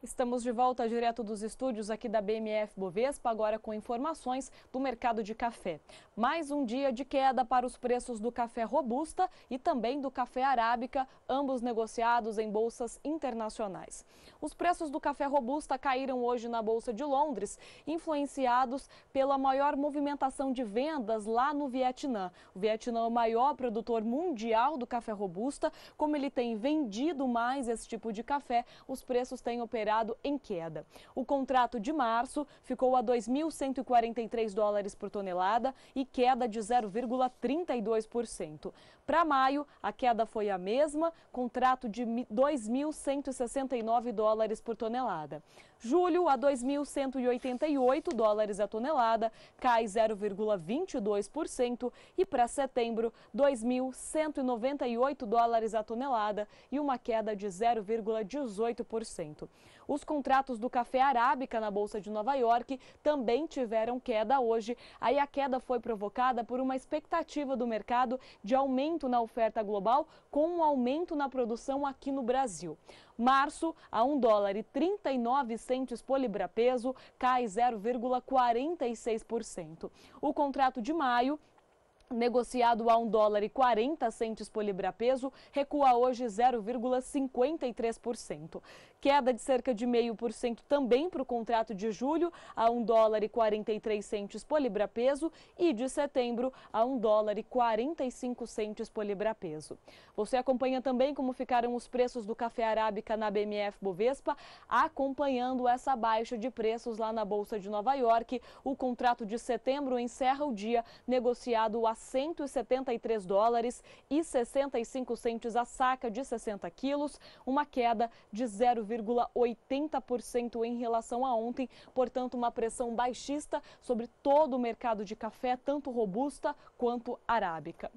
Estamos de volta direto dos estúdios aqui da BMF Bovespa, agora com informações do mercado de café. Mais um dia de queda para os preços do café robusta e também do café arábica, ambos negociados em bolsas internacionais. Os preços do café robusta caíram hoje na Bolsa de Londres, influenciados pela maior movimentação de vendas lá no Vietnã. O Vietnã é o maior produtor mundial do café robusta. Como ele tem vendido mais esse tipo de café, os preços têm operado em queda. O contrato de março ficou a 2.143 dólares por tonelada e queda de 0,32%. Para maio, a queda foi a mesma, contrato de 2.169 dólares por tonelada. Julho, a 2.188 dólares a tonelada, cai 0,22% e para setembro, 2.198 dólares a tonelada e uma queda de 0,18%. Os contratos do café arábica na Bolsa de Nova York também tiveram queda hoje. Aí a queda foi provocada por uma expectativa do mercado de aumento na oferta global com um aumento na produção aqui no Brasil. Março, a 1 dólar e 39 centos por libra peso, cai 0,46%. O contrato de maio negociado a 1 dólar e 40 centos por libra peso, recua hoje 0,53%. Queda de cerca de 0,5% também para o contrato de julho, a 1 dólar e 43 centos por libra peso, e de setembro, a 1 dólar e 45 centos por libra peso. Você acompanha também como ficaram os preços do café arábica na BMF Bovespa, acompanhando essa baixa de preços lá na Bolsa de Nova York. O contrato de setembro encerra o dia negociado a 173 dólares e 65 centos a saca de 60 quilos, uma queda de 0,80% em relação a ontem, portanto uma pressão baixista sobre todo o mercado de café, tanto robusta quanto arábica.